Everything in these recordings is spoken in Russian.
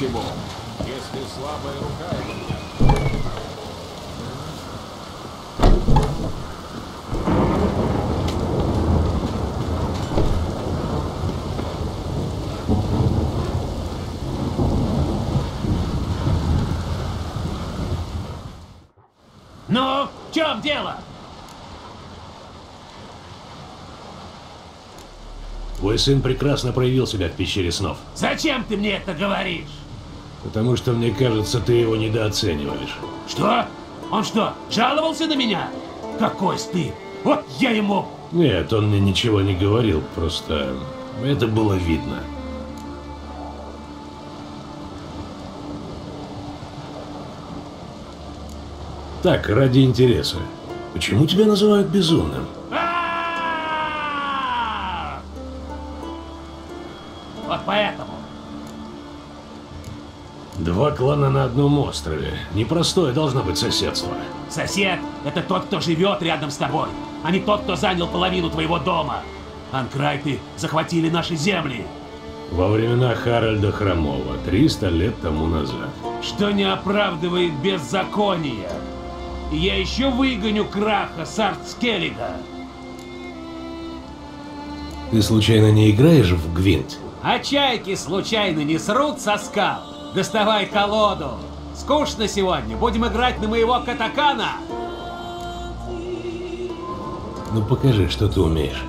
ничего, если слабая рука... Ну, в чем дело? Твой сын прекрасно проявил себя в пещере снов. Зачем ты мне это говоришь? Потому что, мне кажется, ты его недооцениваешь. Что? Он что, жаловался на меня? Какой стыд! Вот я ему... Нет, он мне ничего не говорил, просто это было видно. Так, ради интереса. Почему тебя называют безумным? А! Два клана на одном острове. Непростое должно быть соседство. Сосед — это тот, кто живет рядом с тобой, а не тот, кто занял половину твоего дома. Анкрайты захватили наши земли, Во времена Харальда Хромова, 300 лет тому назад. что не оправдывает беззакония. И я еще выгоню краха с Артскеллига. Ты случайно не играешь в Гвинт? А чайки случайно не срут со скал? Доставай колоду. Скучно сегодня. Будем играть на моего катакана. Ну покажи, что ты умеешь.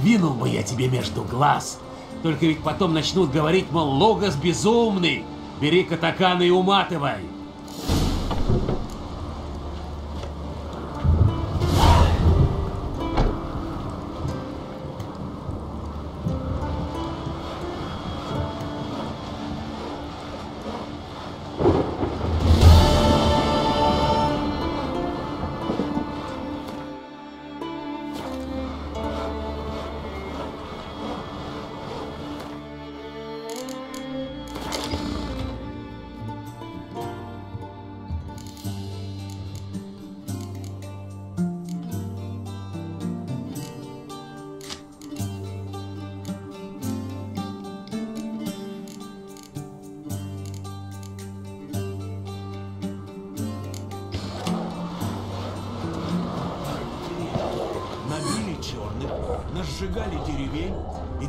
Двинул бы я тебе между глаз. Только ведь потом начнут говорить, мол, Логос безумный. Бери катаканы и уматывай.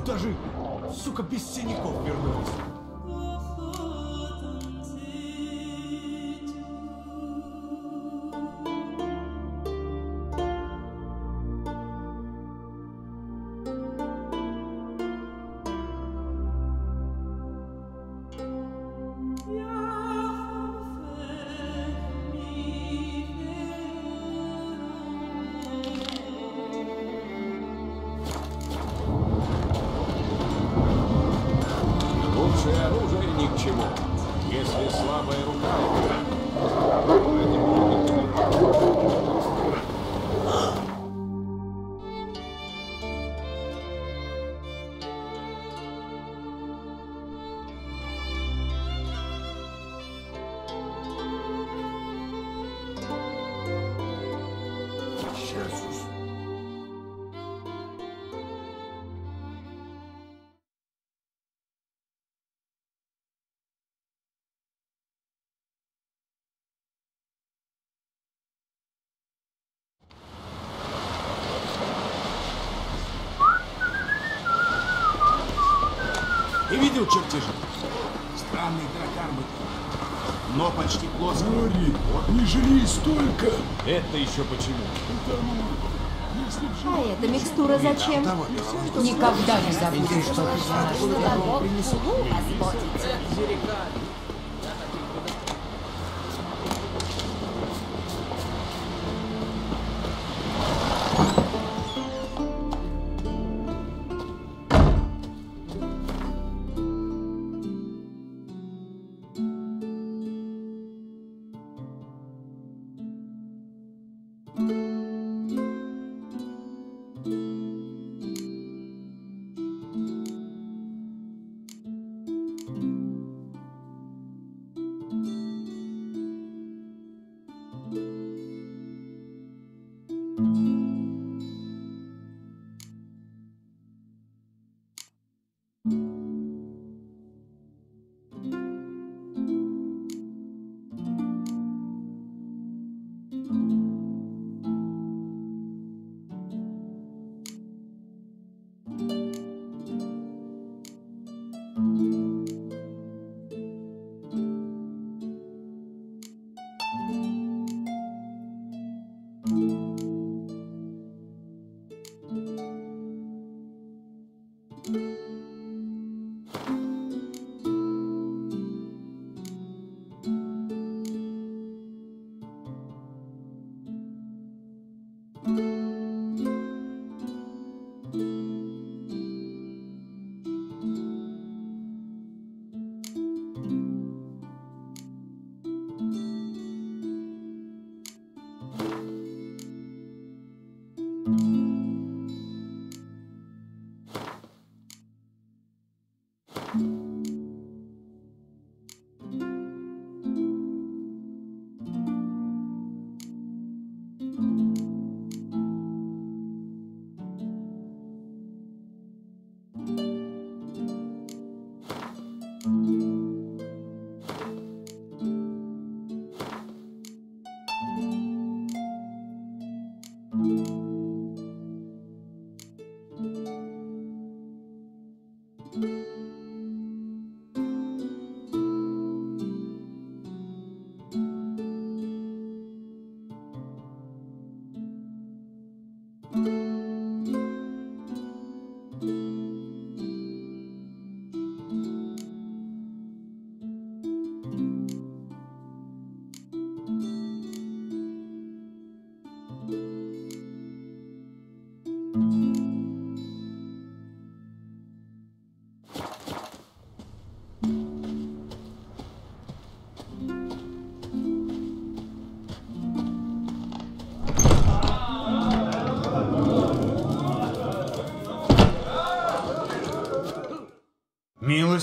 Даже, сука, без синяков вернулись. Видел чертежи? Странный дракармы. Но почти плоский. Говорит, не жри столько. Это еще почему? А эта микстура зачем? Никогда не забудешь, что ты знаешь. Бог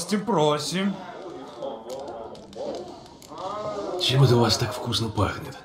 Милости просим. Чем это у вас так вкусно пахнет?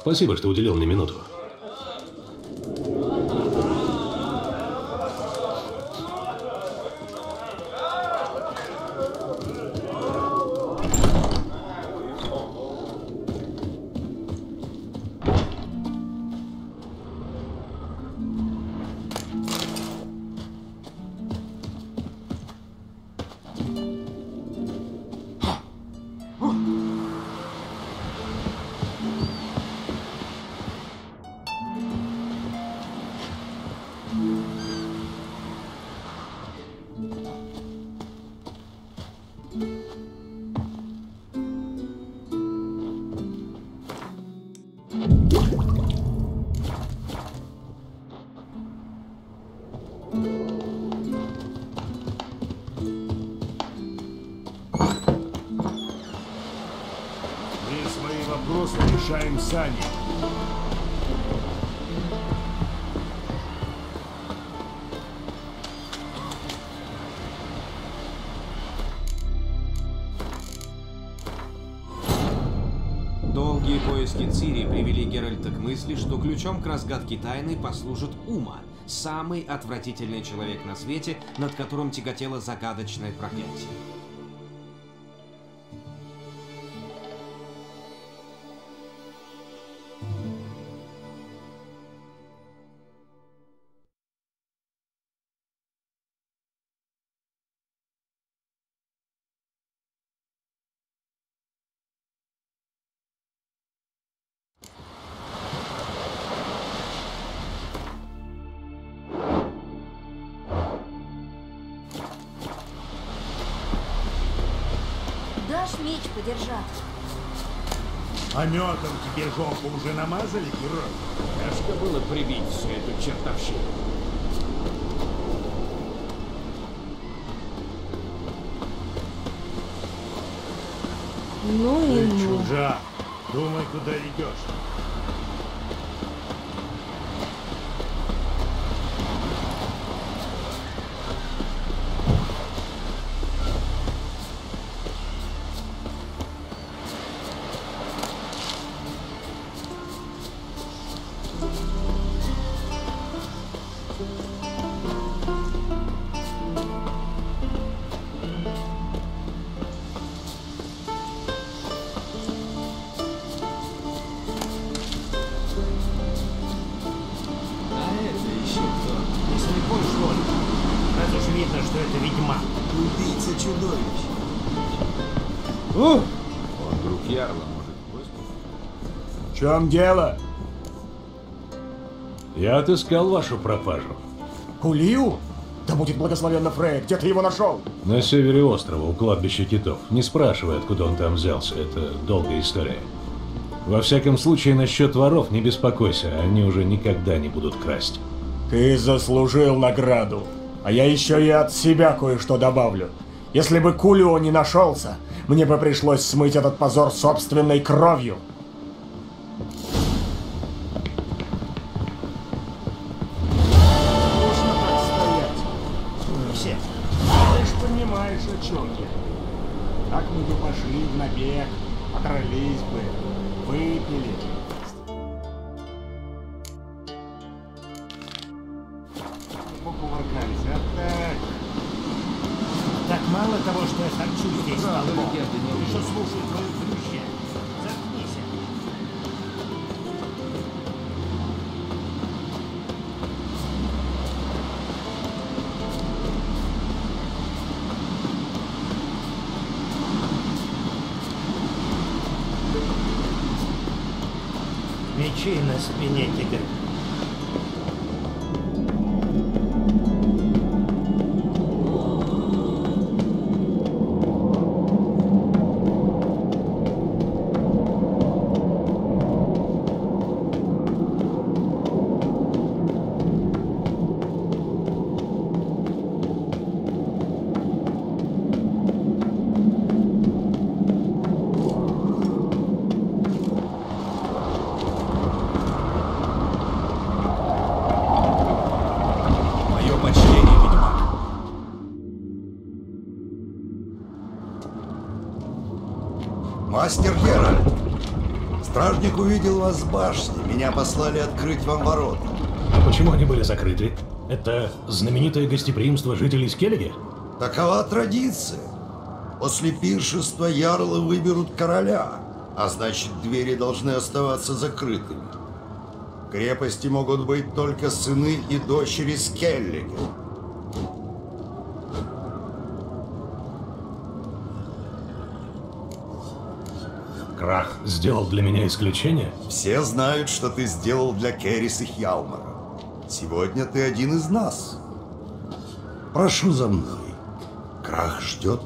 Спасибо, что уделил мне минуту. Цири привели Геральта к мысли, что ключом к разгадке тайны послужит Ума, самый отвратительный человек на свете, над которым тяготело загадочное проклятие. Жопу уже намазали, герой? Тяжко было прибить всю эту чертовщину. Ну и ну. чужак. Думай, куда идешь. Чем дело? Я отыскал вашу пропажу. Кулию? Да будет благословенно Фрей, где ты его нашел? На севере острова, у кладбища китов. Не спрашивай, откуда он там взялся, это долгая история. Во всяком случае, насчет воров не беспокойся, они уже никогда не будут красть. Ты заслужил награду. А я еще и от себя кое-что добавлю. Если бы Кулио не нашелся, мне бы пришлось смыть этот позор собственной кровью. Мечи на спине тебе. Увидел вас с башни. Меня послали открыть вам ворота. А почему они были закрыты? Это знаменитое гостеприимство жителей Скеллиги? Такова традиция. После пиршества ярлы выберут короля, а значит двери должны оставаться закрытыми. В крепости могут быть только сыны и дочери Скеллига. Крах сделал для меня исключение? Все знают, что ты сделал для Керрис и Хьялмара. Сегодня ты один из нас. Прошу за мной. Крах ждет.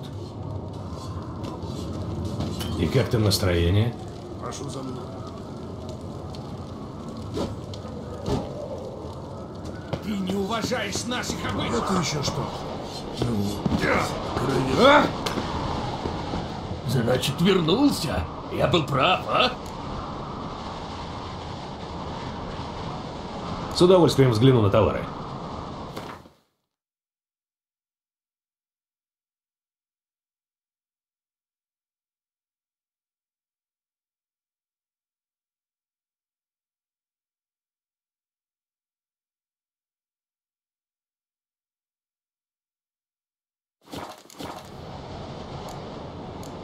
И как там настроение? Прошу за мной. Ты не уважаешь наших обычаев. Это еще что? А? Значит, вернулся? Я был прав, а? С удовольствием взгляну на товары.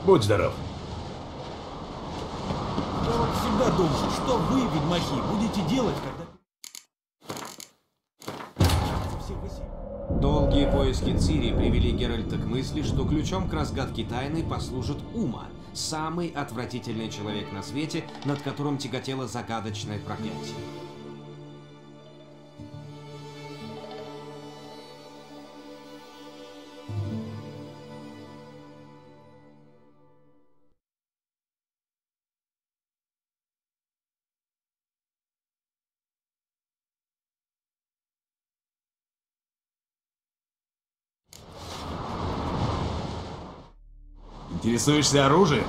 Будь здоров. Я думал, что вы, ведьмаки, будете делать, когда... Долгие поиски Цири привели Геральта к мысли, что ключом к разгадке тайны послужит Ума, самый отвратительный человек на свете, над которым тяготело загадочное проклятие. Интересуешься оружием?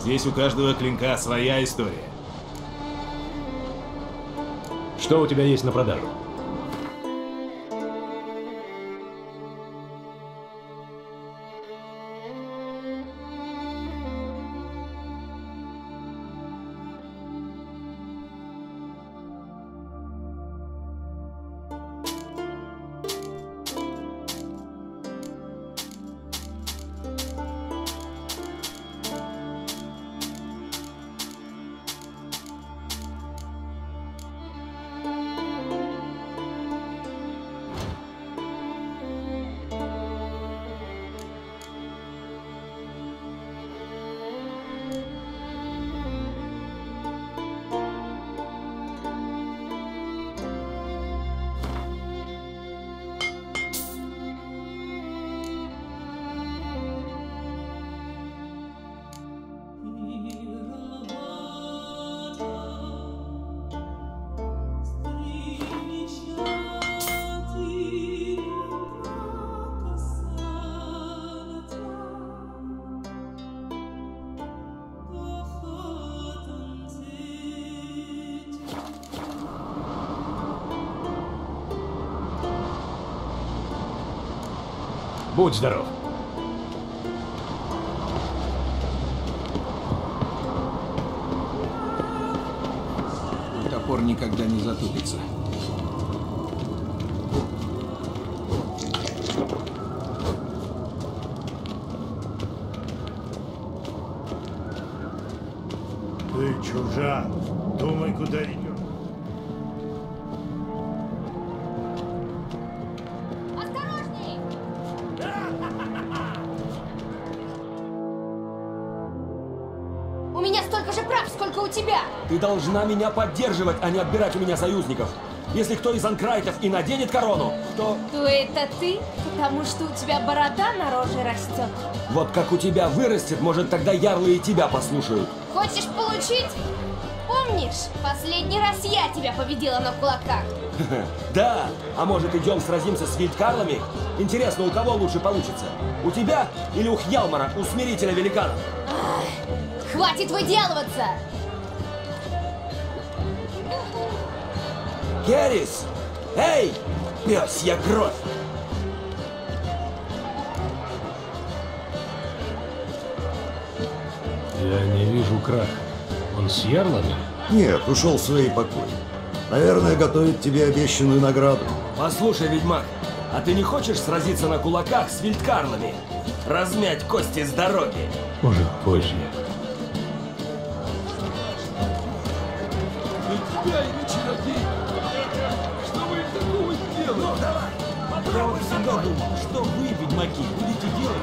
Здесь у каждого клинка своя история. Что у тебя есть на продажу? Будь здоров. Должна меня поддерживать, а не отбирать у меня союзников. Если кто из анкрайтов и наденет корону, то То это ты? Потому что у тебя борода на роже растет. вот как у тебя вырастет, может тогда ярлы и тебя послушают. Хочешь получить? Помнишь, последний раз я тебя победила на кулаках? Да, а может идем сразимся с вильдкарлами? Интересно, у кого лучше получится? У тебя или у Хьялмара, усмирителя великанов? Хватит выделываться! Керрис! Эй! Пёсья кровь! Я не вижу краха. Он с ярлами? Нет, ушел в свои покои. Наверное, готовит тебе обещанную награду. Послушай, ведьмак, а ты не хочешь сразиться на кулаках с вильдкарлами? Размять кости с дороги? Может, позже. Что ведьмаки, будете делать,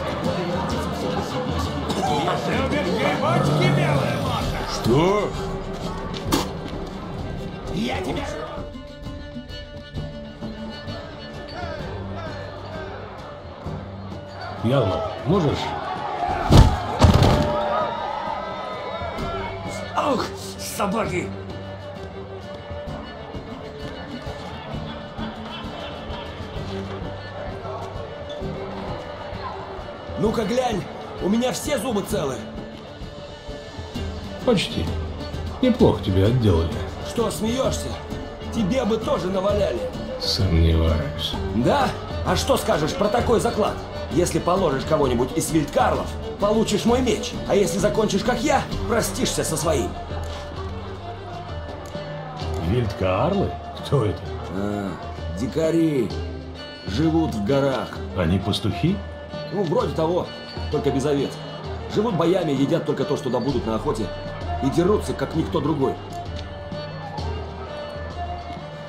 любит грибочки, белая! Что? Я тебя... Ялмар, можешь? Ох, собаки! Ну-ка глянь, у меня все зубы целы. Почти. Неплохо тебя отделали. Что, смеешься? Тебе бы тоже наваляли. Сомневаюсь. Да? А что скажешь про такой заклад? Если положишь кого-нибудь из вильдкарлов, получишь мой меч. А если закончишь как я, простишься со своим. Вильдкаарлы? Кто это? А, дикари. Живут в горах. Они пастухи? Ну, вроде того, только без овец. Живут боями, едят только то, что добудут на охоте. И дерутся, как никто другой.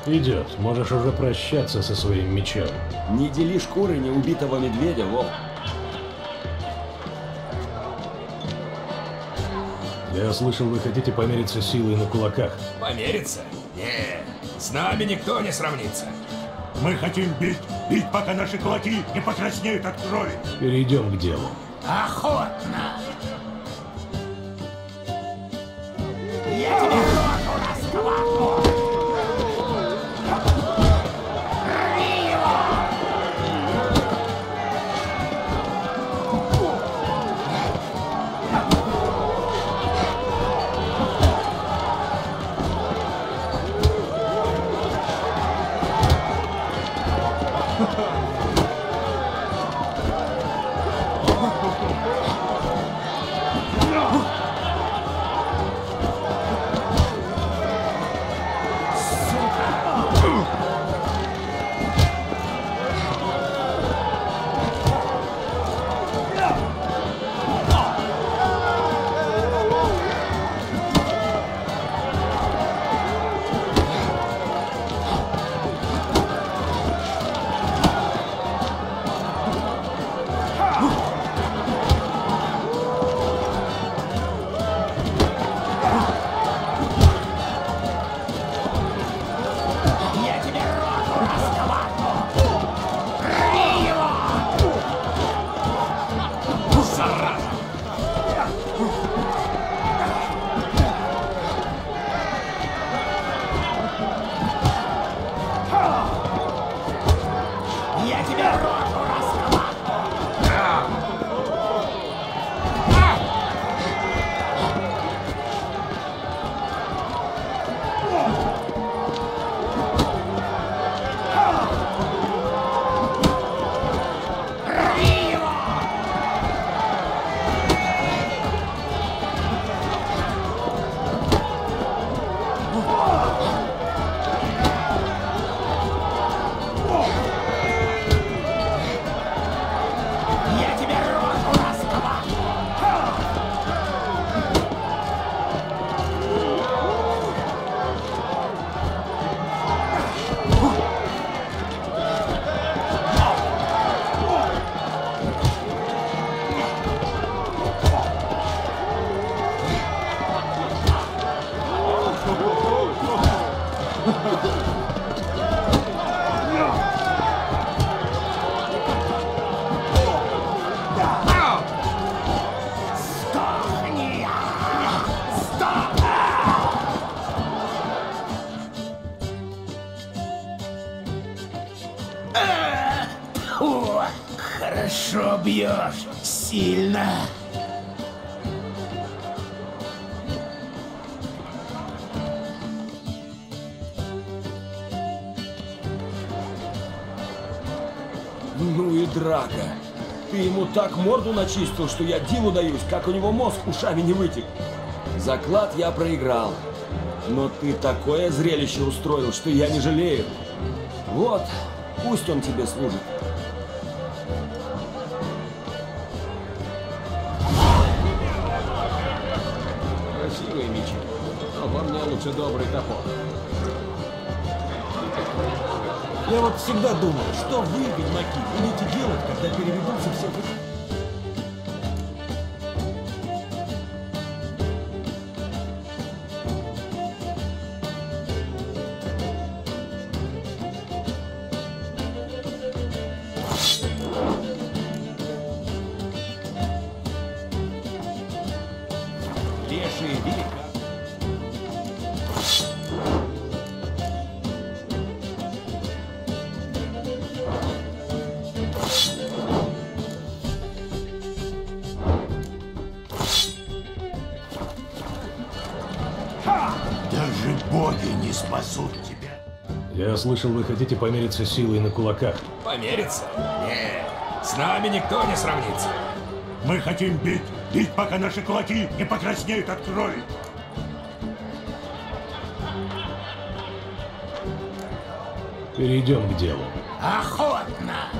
Идет. Можешь уже прощаться со своим мечом. Не дели шкуры неубитого медведя, Вов. Я слышал, вы хотите помериться силой на кулаках. Помериться? Не, с нами никто не сравнится. Мы хотим бить, бить, пока наши кулаки не покраснеют от крови. Перейдем к делу. Охотно! Я тебе роту раскваку! Начистил, что я диву даюсь, как у него мозг ушами не вытек. Заклад я проиграл. Но ты такое зрелище устроил, что я не жалею. Вот, пусть он тебе служит. Красивые мечи. Но по мне лучше добрый топор. Я вот всегда думал, что вы, ведьмаки, будете делать, когда переведутся все Даже боги не спасут тебя. Я слышал, вы хотите помериться силой на кулаках. Помериться? Нет, с нами никто не сравнится. Мы хотим бить, бить, пока наши кулаки не покраснеют от крови. Перейдем к делу. Охотно.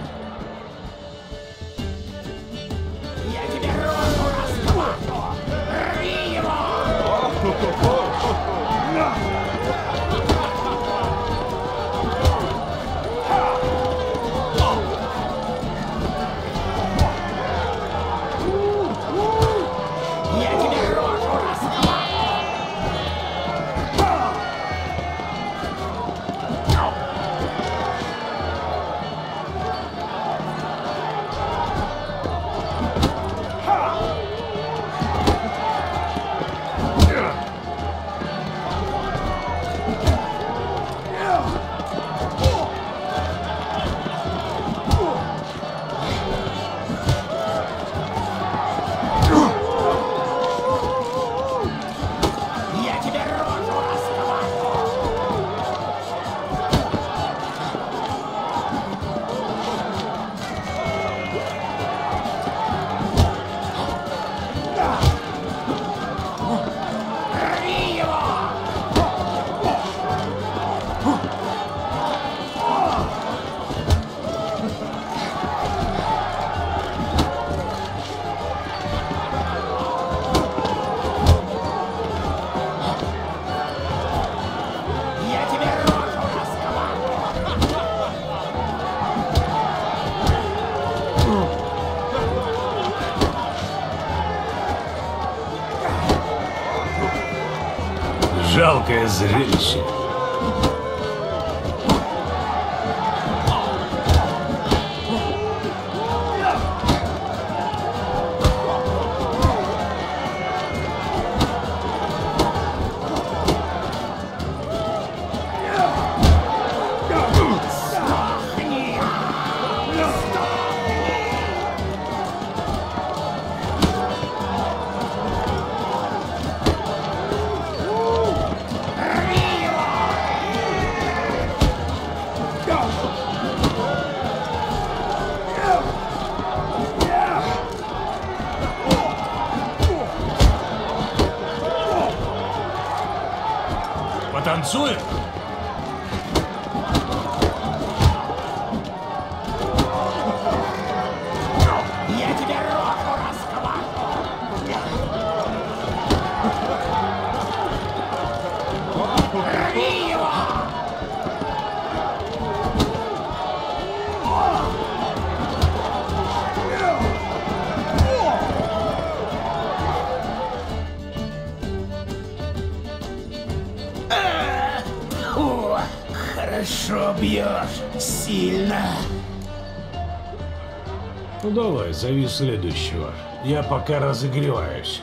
Ну давай, зови следующего. Я пока разогреваюсь.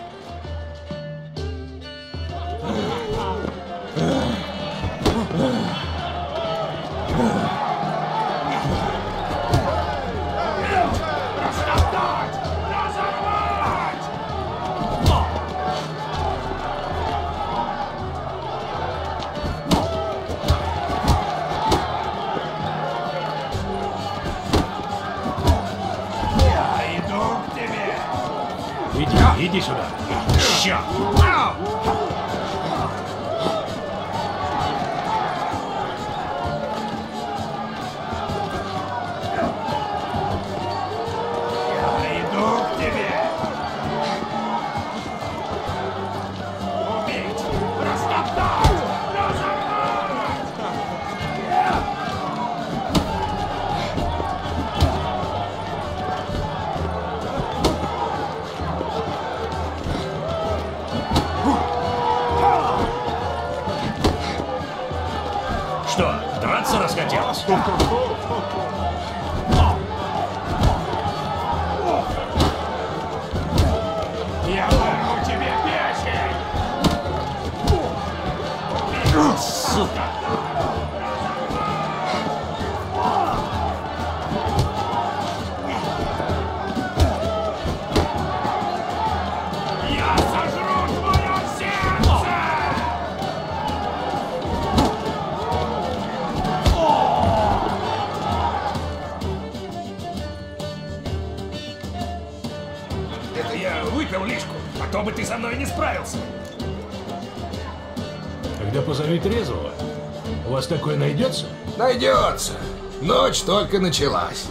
Только началась.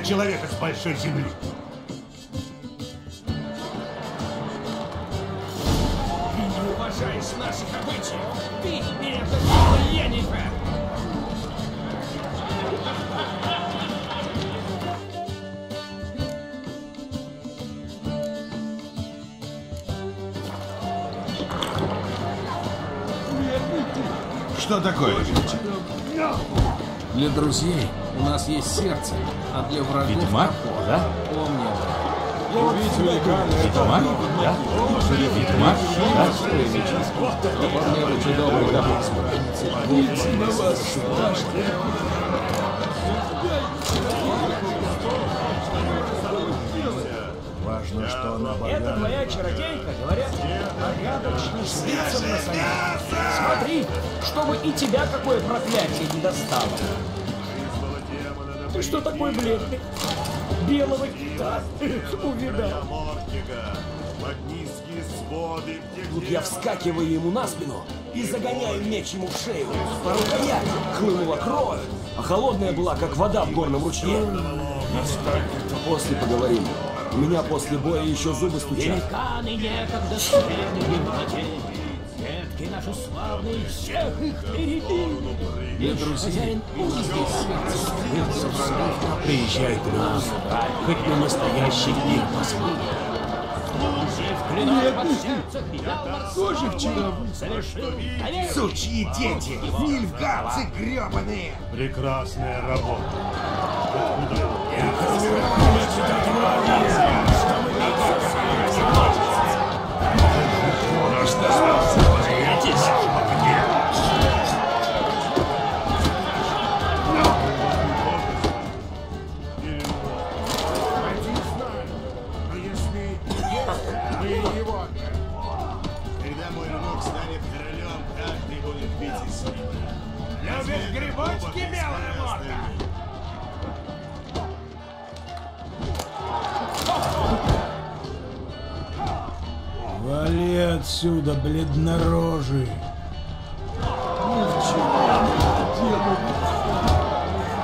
Для человека с большой земли. Ты не уважаешь наших обычаев. Ты не это Енифер. Что такое? Для друзей у нас есть сердце, а для врагов Ведьмак? топор. Да? Помни. Убить великана Ведьмак? Да? Ведьмак? Да? Топор лучше добрый топор. Важно, что она Это богата. твоя чародейка, говорят, порядочный швейцар на. Смотри, чтобы и тебя какое проклятие не достало. Что такой бледный? Белого кита увидал. Тут я вскакиваю ему на спину и загоняю меч ему в шею. По рукоять хлынула кровь, а холодная была, как вода в горном ручье. После поговорим. У меня после боя еще зубы стучат. Великаны некогда. Предки наши славные всех их перебили. Для друзей. Приезжай к нам, хоть на настоящий мир посмотри. в клинок под сердце я Тоже вчера совершил. Сучьи дети! Нильфгардцы гребаные! Прекрасная работа. Ну отсюда, бледнорожий.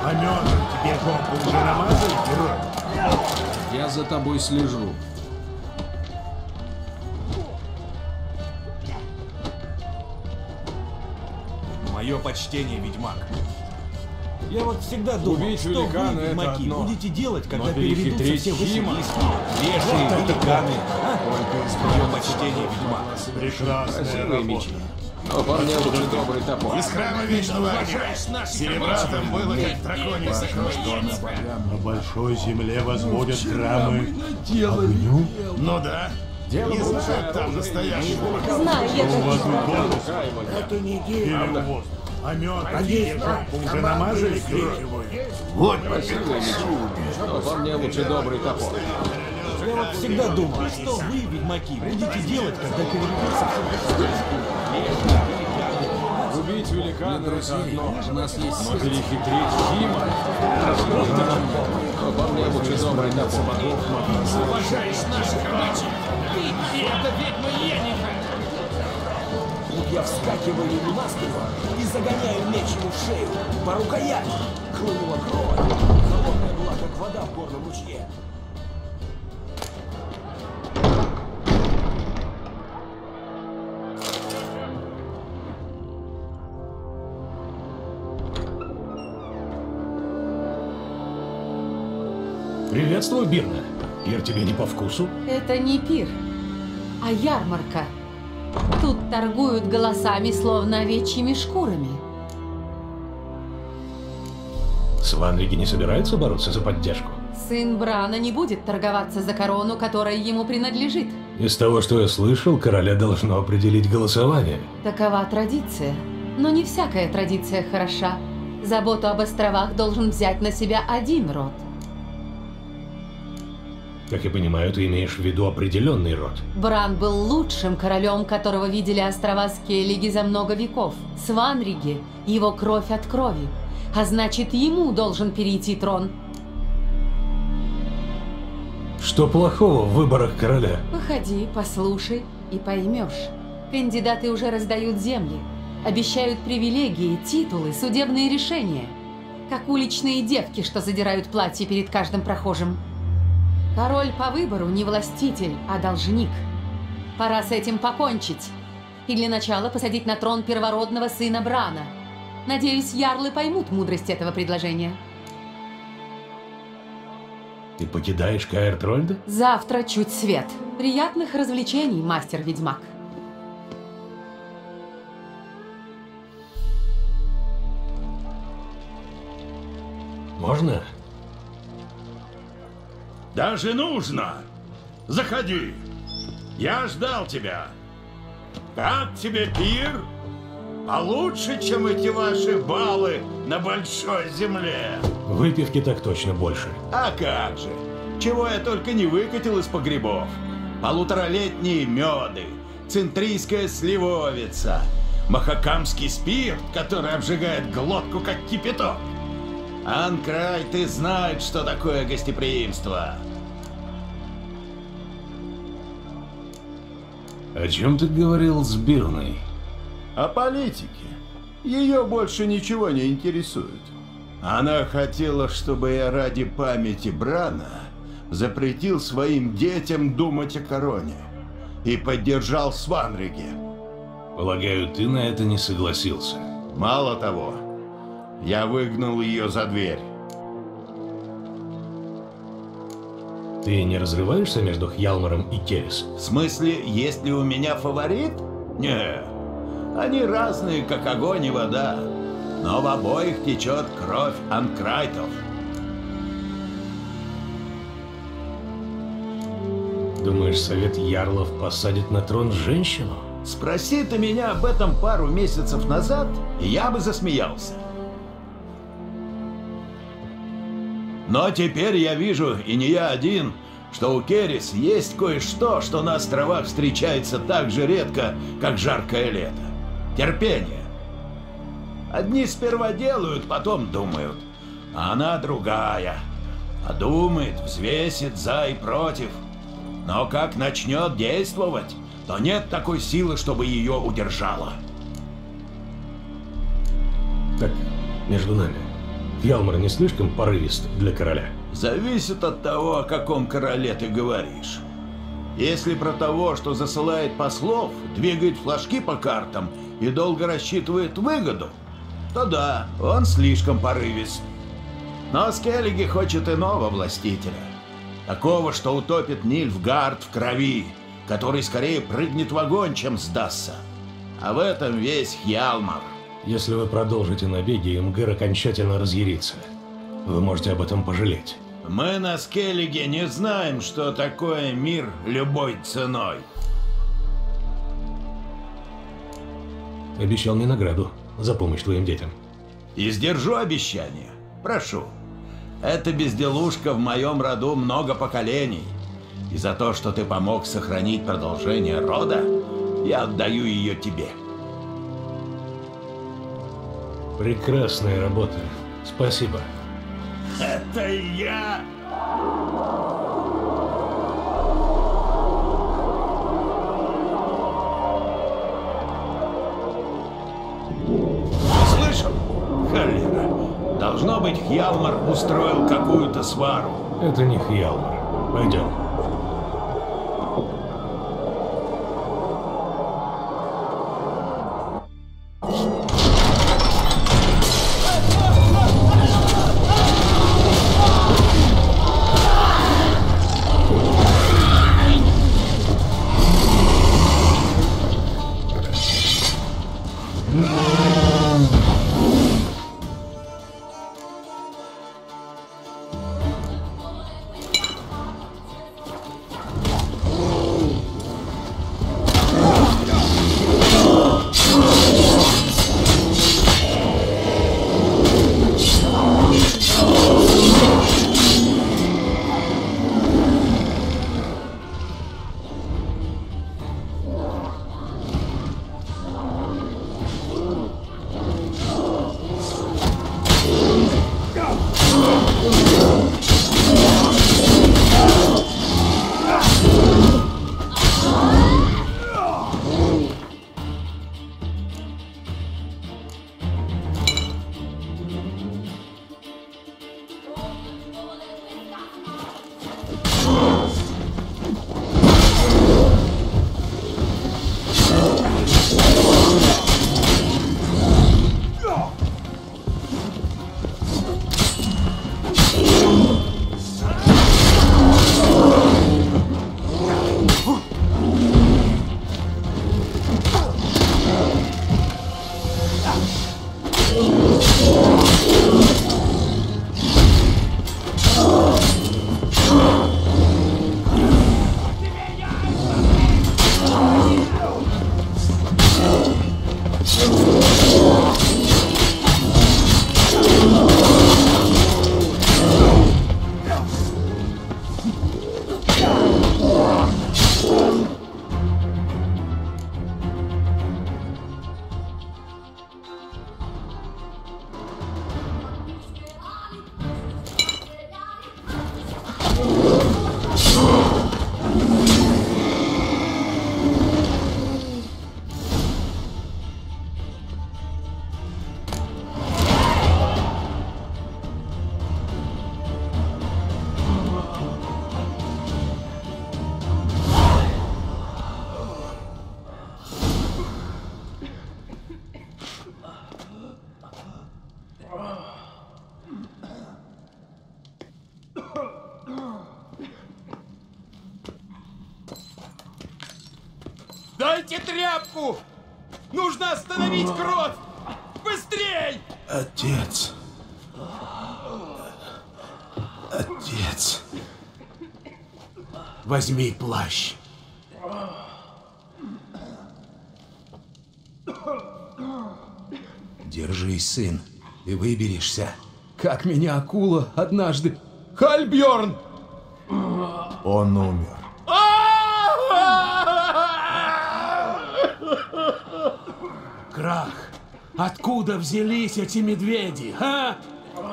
Пометом тебе жопу уже намазали, герой? Я за тобой слежу. Мое почтение, ведьмак. Я вот всегда думал, Убить что великана вы, ведьмаки, одно. будете делать, когда Но переведутся все Василиски? Лешие, Вот великаны. да. Мое почтение, ведьмак. Прекрасная Красивые работа. мечи. Но парня лучше добрый топор. Из храма Вечного Огня. Серебратом было как драконий сокровищ. На большой земле возводят храмы огню. Ну да. Не знают там настоящего. Знаю я бонус. Это не Или А жопу уже намазали, герой? Вот Красивые мечи. Но парня лучше добрый топор. Я вот всегда думал, что вы, ведьмаки, будете делать, когда все Василиски? Убить великана это одно. У нас есть Но перехитрить Хима... Но парня лучше добрый топор. Уважаешь наших обычаев. Ты и эта ведьма Енифер. Я вскакиваю на спину и загоняю меч ему в шею. По рукояти хлынула кровь. Холодная была, как вода в горном ручье. Приветствую, Бирна. Пир тебе не по вкусу? Это не пир, а ярмарка. Тут торгуют голосами, словно овечьими шкурами. Сванриги не собираются бороться за поддержку? Сын Брана не будет торговаться за корону, которая ему принадлежит. Из того, что я слышал, короля должно определить голосование. Такова традиция. Но не всякая традиция хороша. Заботу об островах должен взять на себя один род. Как я понимаю, ты имеешь в виду определенный род. Бран был лучшим королем, которого видели острова Скеллиги за много веков. Сванриги – его кровь от крови. А значит, ему должен перейти трон. Что плохого в выборах короля? Выходи, послушай и поймешь. Кандидаты уже раздают земли. Обещают привилегии, титулы, судебные решения. Как уличные девки, что задирают платье перед каждым прохожим. Король по выбору не властитель, а должник. Пора с этим покончить. И для начала посадить на трон первородного сына Брана. Надеюсь, ярлы поймут мудрость этого предложения. Ты покидаешь Каэр Трольда? Завтра чуть свет. Приятных развлечений, мастер-ведьмак. Можно? Даже нужно. Заходи. Я ждал тебя. Как тебе пир? Получше, чем эти ваши баллы на большой земле. Выпивки так точно больше. А как же? Чего я только не выкатил из погребов. Полуторалетние меды, центрийская сливовица, махакамский спирт, который обжигает глотку, как кипяток. Анкрай, ты знает, что такое гостеприимство. О чем ты говорил с Бирной? О политике. Ее больше ничего не интересует. Она хотела, чтобы я ради памяти Брана запретил своим детям думать о короне и поддержал Сванриге. Полагаю, ты на это не согласился. Мало того, я выгнал ее за дверь. Ты не разрываешься между Хьялмаром и Керис? В смысле, есть ли у меня фаворит? Не, они разные, как огонь и вода. Но в обоих течет кровь анкрайтов. Думаешь, совет Ярлов посадит на трон женщину? Спроси ты меня об этом пару месяцев назад, и я бы засмеялся. Но теперь я вижу, и не я один, что у Керрис есть кое-что, что на островах встречается так же редко, как жаркое лето. Терпение. Одни сперва делают, потом думают. А она другая. Подумает, взвесит за и против. Но как начнет действовать, то нет такой силы, чтобы ее удержала. Так, между нами. Ялмар не слишком порывист для короля? Зависит от того, о каком короле ты говоришь. Если про того, что засылает послов, двигает флажки по картам и долго рассчитывает выгоду, то да, он слишком порывист. Но Скеллиги хочет иного властителя. Такого, что утопит Нильфгард в крови, который скорее прыгнет в огонь, чем сдастся. А в этом весь Хьялмар. Если вы продолжите набеги, Мгэр окончательно разъярится. Вы можете об этом пожалеть. Мы на Скеллиге не знаем, что такое мир любой ценой. Обещал мне награду за помощь твоим детям. И сдержу обещание. Прошу. Эта безделушка в моем роду много поколений. И за то, что ты помог сохранить продолжение рода, я отдаю ее тебе. Прекрасная работа. Спасибо. Это я! Слышал? Холера. Должно быть, Хьялмар устроил какую-то свару. Это не Хьялмар. Пойдем. Oh! Возьми плащ. Держись, сын, и выберешься. Как меня акула однажды. Хальбьорн! Он умер. Крах, откуда взялись эти медведи, а?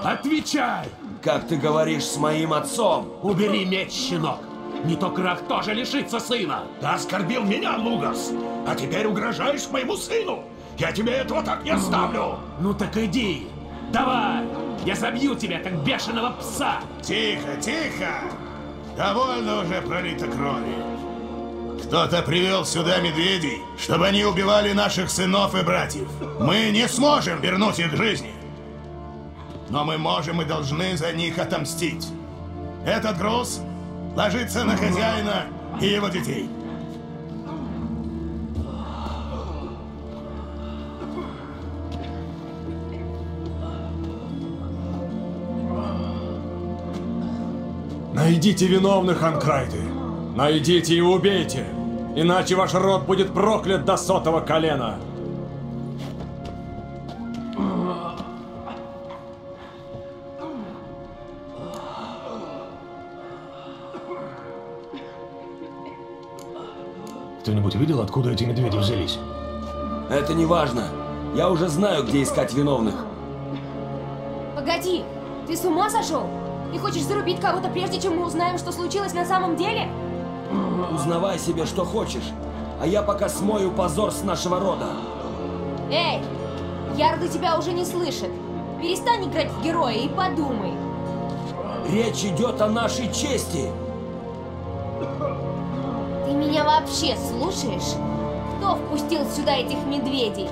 Отвечай! Как ты говоришь с моим отцом? Убери меч, щенок! Не то Крах тоже лишится сына. Ты оскорбил меня, Лугас, а теперь угрожаешь моему сыну. Я тебе этого так не оставлю. Ну так иди. Давай. Я забью тебя, как бешеного пса. Тихо, тихо. Довольно уже пролито крови. Кто-то привел сюда медведей, чтобы они убивали наших сынов и братьев. Мы не сможем вернуть их к жизни. Но мы можем и должны за них отомстить. Этот груз ложится на хозяина и его детей. Найдите виновных, Анкрайты. Найдите и убейте. Иначе ваш род будет проклят до сотого колена. Кто-нибудь видел, откуда эти медведи взялись? Это не важно. Я уже знаю, где искать виновных. Погоди, ты с ума сошел? Ты хочешь зарубить кого-то прежде, чем мы узнаем, что случилось на самом деле? Узнавай себе, что хочешь. А я пока смою позор с нашего рода. Эй, Ярды тебя уже не слышит. Перестань играть в героя и подумай. Речь идет о нашей чести. Ты меня вообще слушаешь? Кто впустил сюда этих медведей?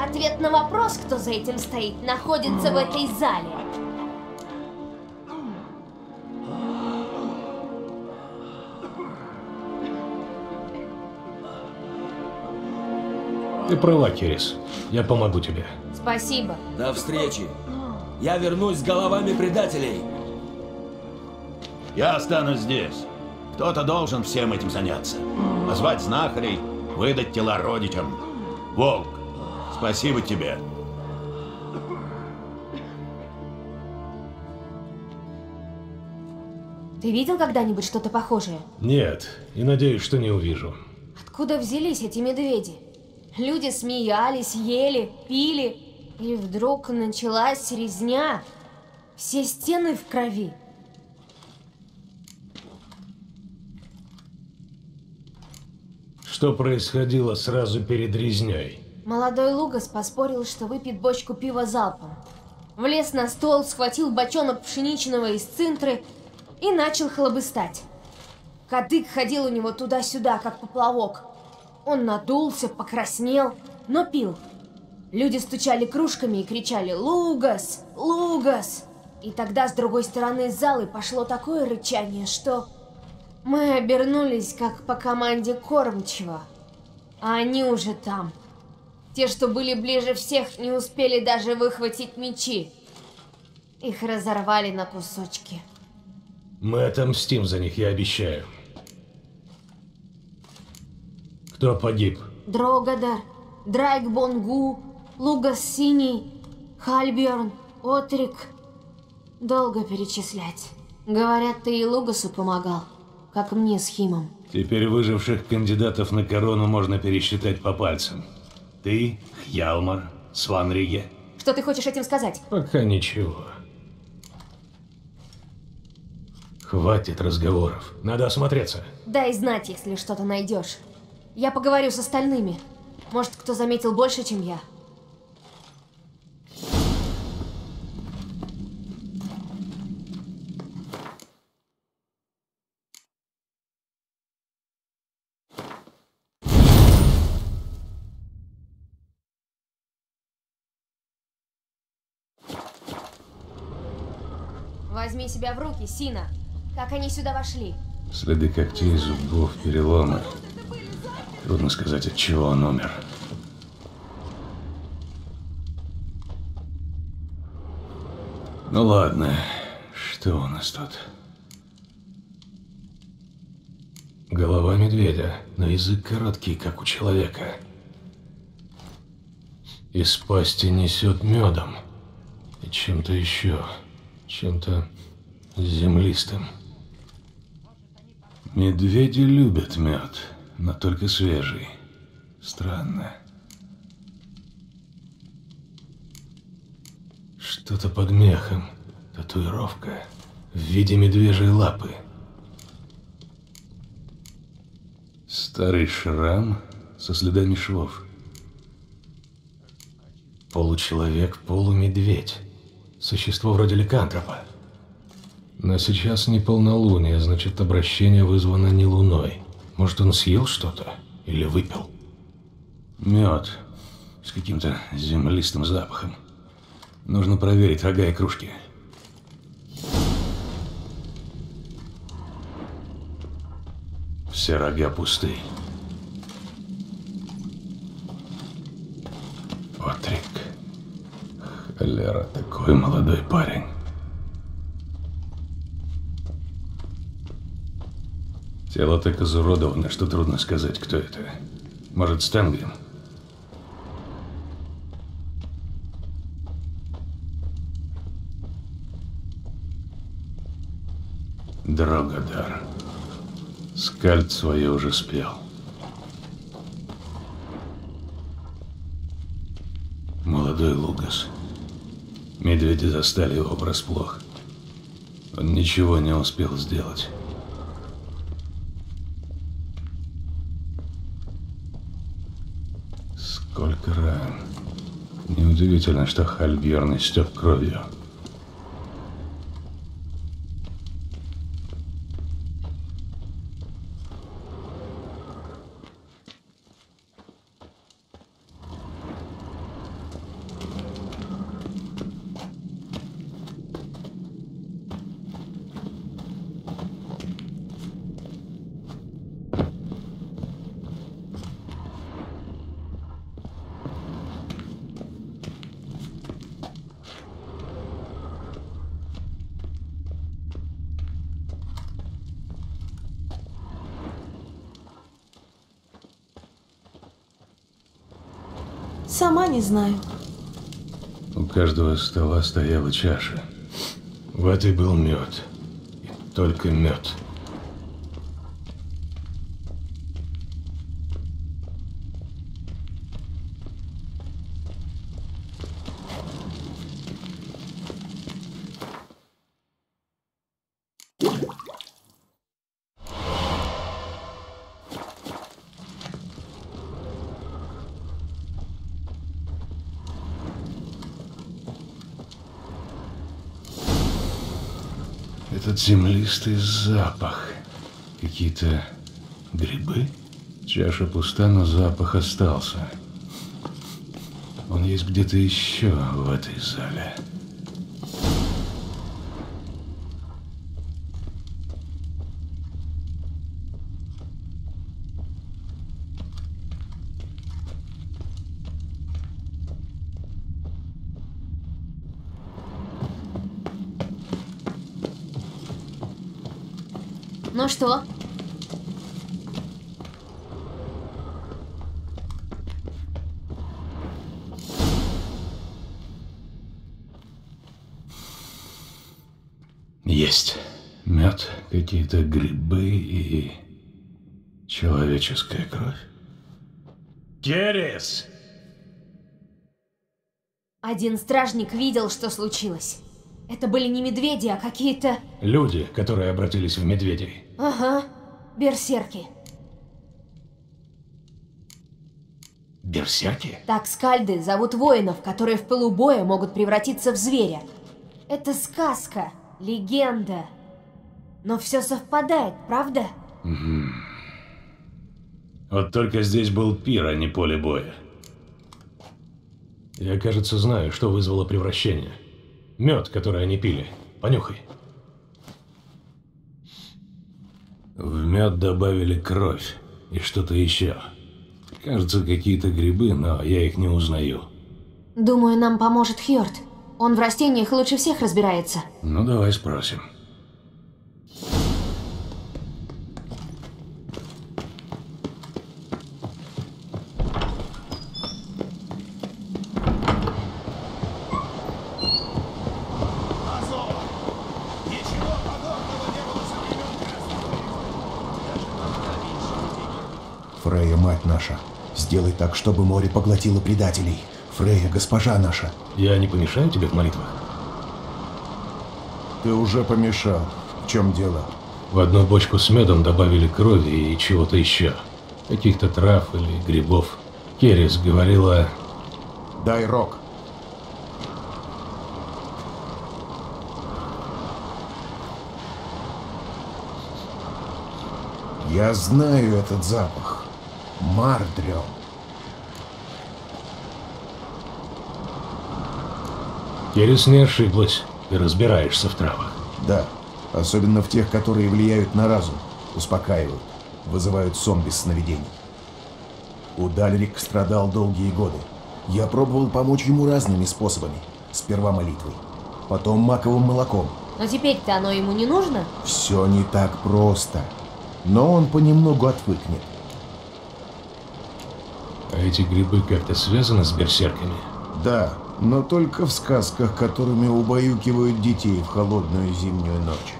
Ответ на вопрос, кто за этим стоит, находится в этой зале. Ты права, Кирис. Я помогу тебе. Спасибо. До встречи. Я вернусь с головами предателей. Я останусь здесь. Кто-то должен всем этим заняться. Позвать знахарей, выдать тела родичам. Волк, спасибо тебе. Ты видел когда-нибудь что-то похожее? Нет, и надеюсь, что не увижу. Откуда взялись эти медведи? Люди смеялись, ели, пили, и вдруг началась резня. Все стены в крови. Что происходило сразу перед резней? Молодой Лугас поспорил, что выпьет бочку пива залпом. Влез на стол, схватил бочонок пшеничного из цинтры и начал хлобыстать. Кадык ходил у него туда-сюда, как поплавок. Он надулся, покраснел, но пил. Люди стучали кружками и кричали «Лугас! Лугас!» И тогда с другой стороны залы пошло такое рычание, что мы обернулись, как по команде кормчего. А они уже там. Те, что были ближе всех, не успели даже выхватить мечи. Их разорвали на кусочки. Мы отомстим за них, я обещаю. Кто погиб? Дрогадар, Драйк Бонгу, Лугас Синий, Хальбjörn, Отрик. Долго перечислять. Говорят, ты и Лугасу помогал, как мне с Химом. Теперь выживших кандидатов на корону можно пересчитать по пальцам. Ты, Хьялмар, Сванриге. Что ты хочешь этим сказать? Пока ничего. Хватит разговоров. Надо осмотреться. Дай знать, если что-то найдешь. Я поговорю с остальными. Может, кто заметил больше, чем я. Возьми себя в руки, Сина. Как они сюда вошли? Следы когтей, зубов, переломы. Трудно сказать, от чего он умер. Ну ладно, что у нас тут? Голова медведя, но язык короткий, как у человека. Из пасти несет медом и чем-то еще, чем-то землистым. Медведи любят мед, но только свежий. Странно. Что-то под мехом. Татуировка в виде медвежьей лапы. Старый шрам со следами швов. Получеловек, полумедведь. Существо вроде ликантропа. Но сейчас не полнолуние, значит обращение вызвано не луной. Может он съел что-то? Или выпил? Мед. С каким-то землистым запахом. Нужно проверить рога и кружки. Все рога пусты. Отрик. Холера, такой молодой парень. Тело так изуродовано, что трудно сказать, кто это. Может, Стэнгрим? Дрогодар. Скальд свое уже спел. Молодой Лугас. Медведи застали его врасплох. Он ничего не успел сделать. Сколько ран. Неудивительно, что Хальбьерн истек кровью. Сама не знаю. У каждого стола стояла чаша. В этой был мед. И только мед. Этот землистый запах. Какие-то грибы? Чаша пуста, но запах остался. Он есть где-то еще в этой зале. Ну что? Есть. Мед, какие-то грибы и человеческая кровь. Керес! Один стражник видел, что случилось. Это были не медведи, а какие-то... Люди, которые обратились в медведей. Ага, берсерки. Берсерки? Так скальды зовут воинов, которые в пылу боя могут превратиться в зверя. Это сказка, легенда. Но все совпадает, правда? Мгм. Вот только здесь был пир, а не поле боя. Я, кажется, знаю, что вызвало превращение. Мед, который они пили. Понюхай. В мед добавили кровь и что-то еще. Кажется, какие-то грибы, но я их не узнаю. Думаю, нам поможет Хьорд. Он в растениях лучше всех разбирается. Ну, давай спросим. Фрея, мать наша, сделай так, чтобы море поглотило предателей. Фрея, госпожа наша. Я не помешаю тебе в молитвах? Ты уже помешал. В чем дело? В одну бочку с медом добавили крови и чего-то еще. Каких-то трав или грибов. Керрис говорила... Дай рог. Я знаю этот запах. Мардрем. Керрис не ошиблась. Ты разбираешься в травах. Да, особенно в тех, которые влияют на разум, успокаивают, вызывают сон без сновидений. Удальрик страдал долгие годы. Я пробовал помочь ему разными способами. Сперва молитвой, потом маковым молоком. Но теперь-то оно ему не нужно? Все не так просто. Но он понемногу отвыкнет. А эти грибы как-то связаны с берсерками? Да, но только в сказках, которыми убаюкивают детей в холодную зимнюю ночь.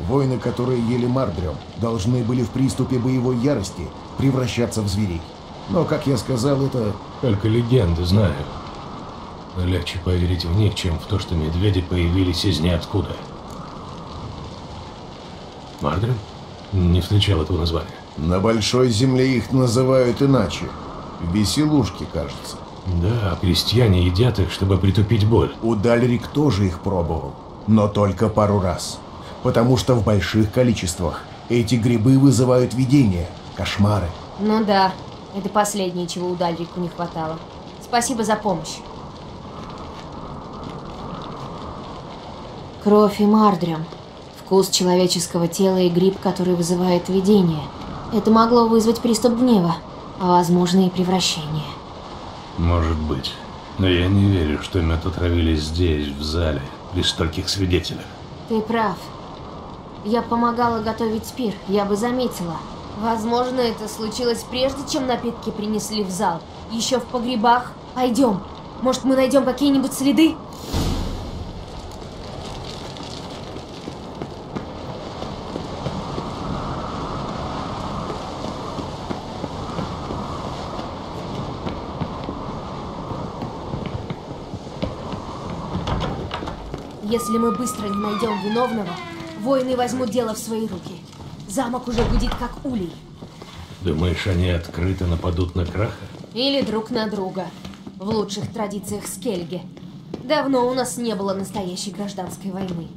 Воины, которые ели мардрем, должны были в приступе боевой ярости превращаться в зверей. Но, как я сказал, это... Только легенды знаю. Но легче поверить в них, чем в то, что медведи появились из ниоткуда. Мардрем? Не встречал этого названия. На Большой Земле их называют иначе. Веселушки, кажется. Да, крестьяне едят их, чтобы притупить боль. Удальрик тоже их пробовал, но только пару раз. Потому что в больших количествах эти грибы вызывают видения, кошмары. Ну да, это последнее, чего Удальрику не хватало. Спасибо за помощь. Кровь и мардрем. Вкус человеческого тела и гриб, который вызывает видение. Это могло вызвать приступ гнева, а возможно и превращение. Может быть. Но я не верю, что мед отравили здесь, в зале, при стольких свидетелях. Ты прав. Я помогала готовить пир, я бы заметила. Возможно, это случилось прежде, чем напитки принесли в зал. Еще в погребах. Пойдем. Может, мы найдем какие-нибудь следы? Если мы быстро не найдем виновного, воины возьмут дело в свои руки. Замок уже гудит как улей. Думаешь, они открыто нападут на Краха? Или друг на друга. В лучших традициях Скельги. Давно у нас не было настоящей гражданской войны.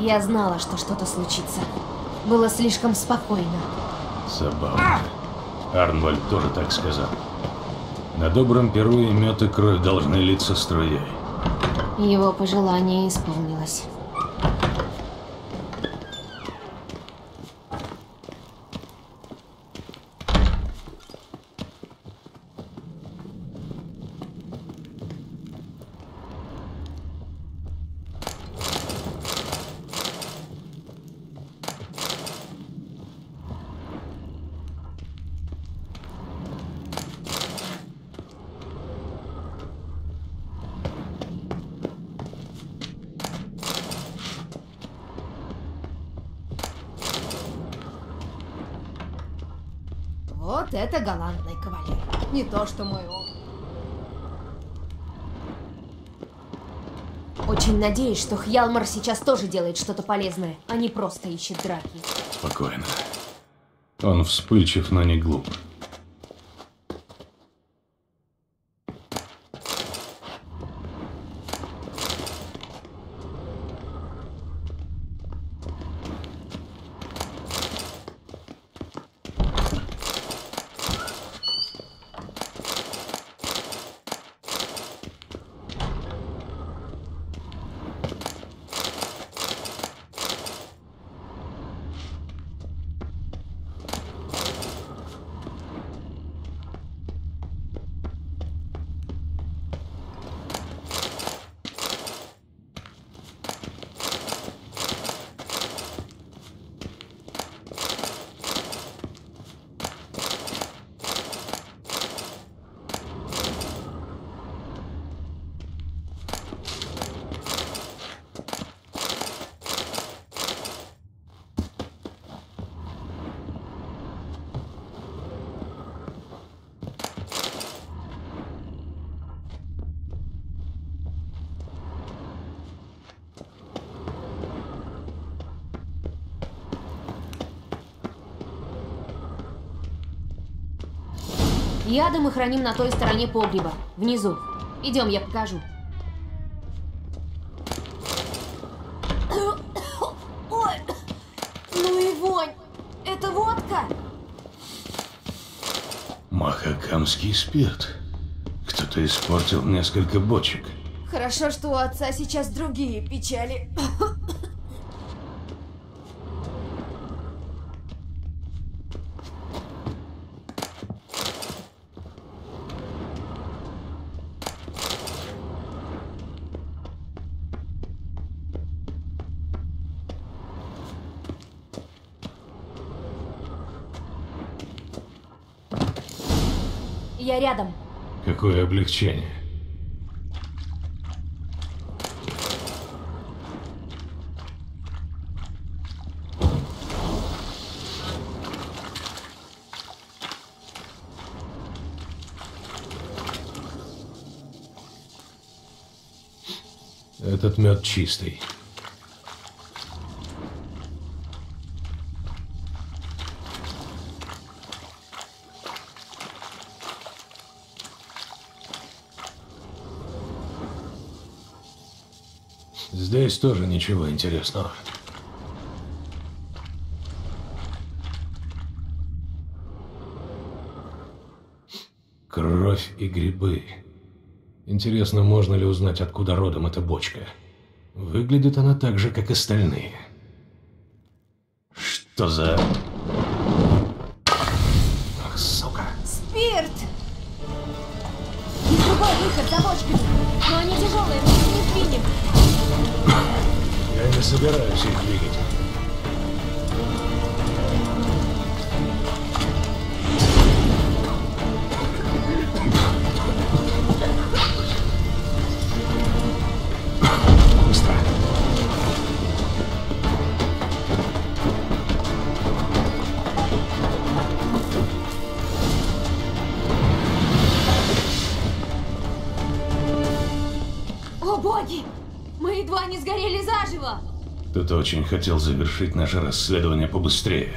Я знала, что что-то случится. Было слишком спокойно. Забавно. Арнвальд тоже так сказал. На добром перу и мед и кровь должны литься струей. Его пожелание исполнилось. Вот это галантный кавалер. Не то, что мой он. Очень надеюсь, что Хьялмар сейчас тоже делает что-то полезное, а не просто ищет драки. Спокойно. Он вспыльчив, но не глуп. Яды мы храним на той стороне погреба, внизу. Идем, я покажу. Ой, ну и вонь! Это водка? Махакамский спирт. Кто-то испортил несколько бочек. Хорошо, что у отца сейчас другие печали. Я рядом. Какое облегчение. Этот мед чистый. Здесь тоже ничего интересного. Кровь и грибы. Интересно, можно ли узнать, откуда родом эта бочка? Выглядит она так же, как остальные. Что за... собираюсь их двигать. Очень хотел завершить наше расследование побыстрее.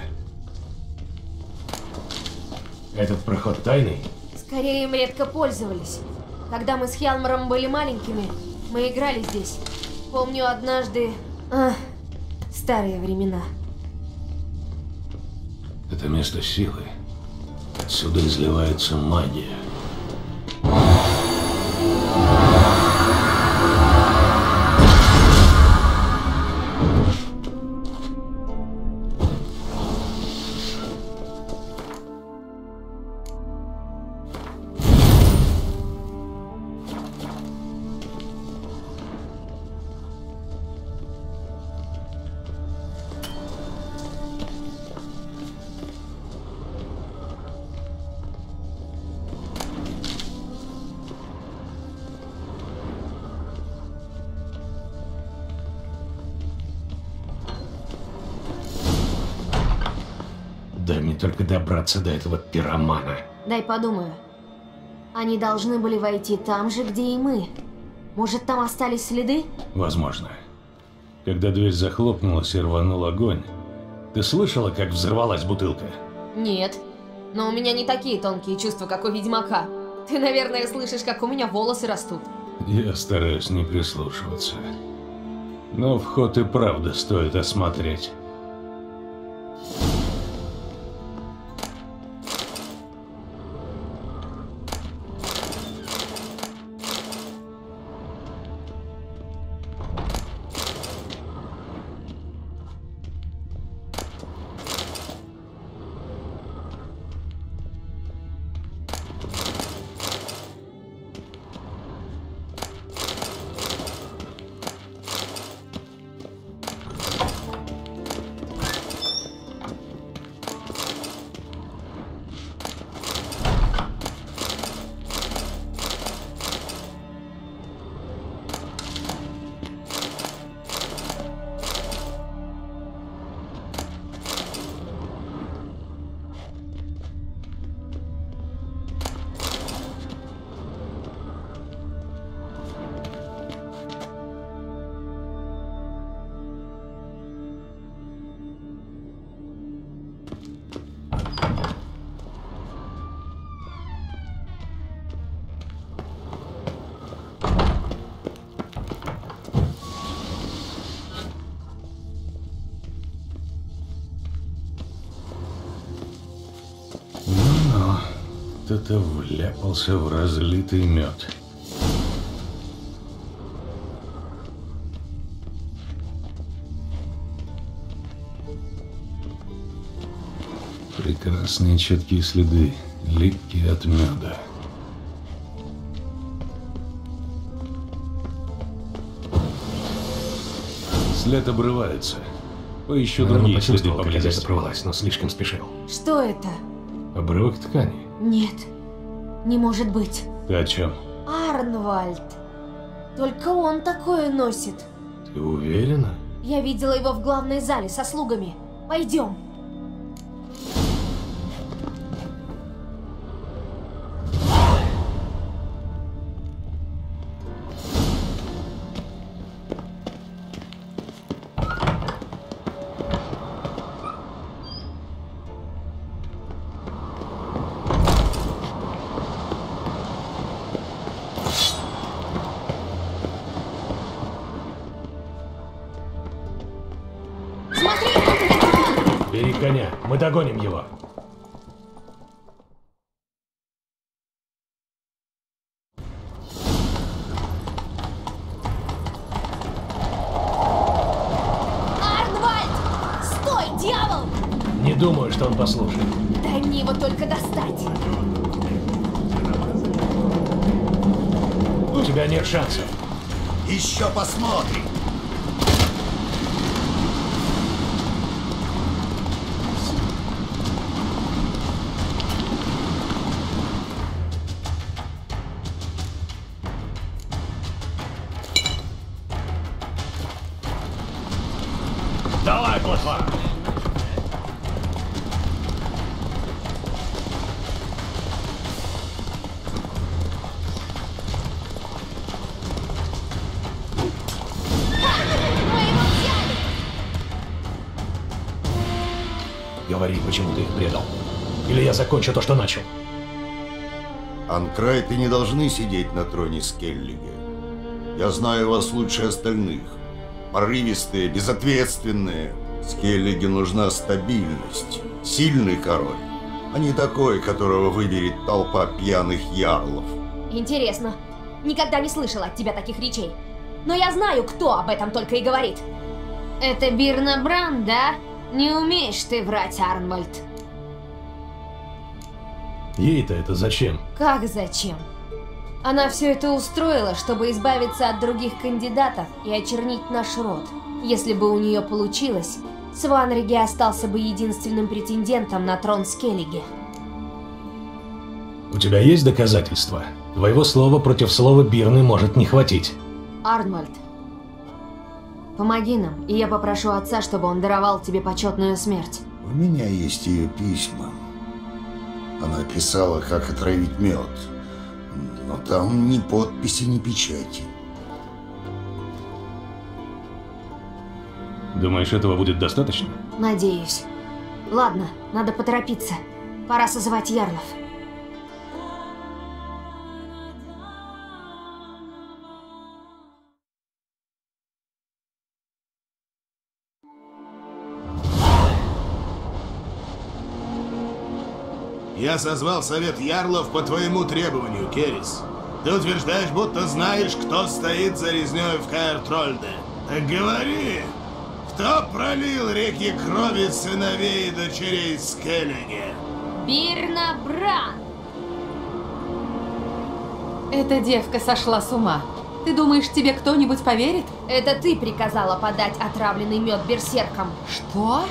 Этот проход тайный? Скорее им редко пользовались. Когда мы с Хелмером были маленькими, мы играли здесь. Помню однажды... А, старые времена. Это место силы. Отсюда изливается магия. Добраться до этого пиромана. Дай подумаю. Они должны были войти там же, где и мы. Может, там остались следы? Возможно. Когда дверь захлопнулась и рванул огонь, ты слышала, как взорвалась бутылка? Нет. Но у меня не такие тонкие чувства, как у ведьмака. Ты, наверное, слышишь, как у меня волосы растут. Я стараюсь не прислушиваться. Но вход и правда стоит осмотреть. Кто-то вляпался в разлитый мед. Прекрасные четкие следы, липкие от меда. След обрывается. Поищу Наверное, другие почувствовал, следы поблизости. порвалась, но слишком спешил. Что это? Обрывок ткани. Нет, не может быть. Ты о чем? Арнвальд. Только он такое носит. Ты уверена? Я видела его в главной зале со слугами. Пойдем. Предал. Или я закончу то, что начал. Анкрайты не должны сидеть на троне Скеллига. Я знаю вас лучше остальных. Порывистые, безответственные. Скеллиге нужна стабильность. Сильный король, а не такой, которого выберет толпа пьяных ярлов. Интересно. Никогда не слышала от тебя таких речей. Но я знаю, кто об этом только и говорит. Это Бирна Бран, да? Не умеешь ты врать, Арнвальд. Ей-то это зачем? Как зачем? Она все это устроила, чтобы избавиться от других кандидатов и очернить наш род. Если бы у нее получилось, Сванриги остался бы единственным претендентом на трон Скеллиги. У тебя есть доказательства? Твоего слова против слова Бирны может не хватить. Арнвальд, помоги нам, и я попрошу отца, чтобы он даровал тебе почетную смерть. У меня есть ее письма. Она писала, как отравить мед. Но там ни подписи, ни печати. Думаешь, этого будет достаточно? Надеюсь. Ладно, надо поторопиться. Пора созывать ярлов. Я созвал совет ярлов по твоему требованию, Керис. Ты утверждаешь, будто знаешь, кто стоит за резнёй в Каэр-Трольде. Так говори, кто пролил реки крови сыновей и дочерей Скеллиги? Бирна Бран! Эта девка сошла с ума. Ты думаешь, тебе кто-нибудь поверит? Это ты приказала подать отравленный мед берсеркам. Что?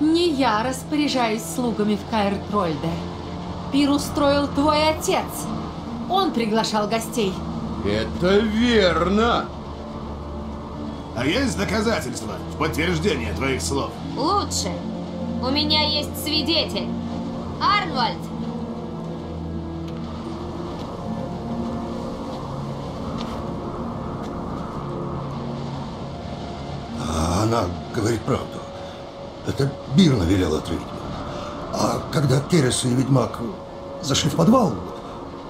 Не я распоряжаюсь слугами в Каэр-Трольде. Пир устроил твой отец. Он приглашал гостей. Это верно. А есть доказательства в подтверждение твоих слов? Лучше. У меня есть свидетель. Арнвальд! А она говорит правду. Это Бирна велела отравить меня. А когда Керес и ведьмак зашли в подвал...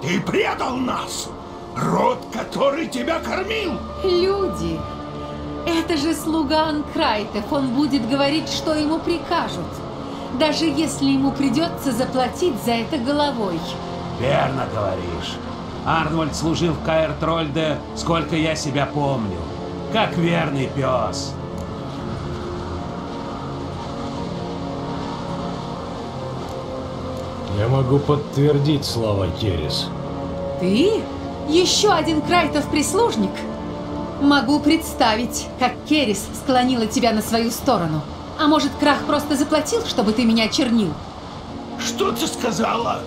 Ты предал нас! Род, который тебя кормил! Люди! Это же слуга Анкрайтов, он будет говорить, что ему прикажут. даже если ему придется заплатить за это головой. Верно говоришь. Арнольд служил в Каэр Трольде, сколько я себя помню. Как верный пес. Могу подтвердить слова Керис. Ты? Еще один Крайтов прислужник? Могу представить, как Керис склонила тебя на свою сторону. А может, Крах просто заплатил, чтобы ты меня чернил? Что ты сказала?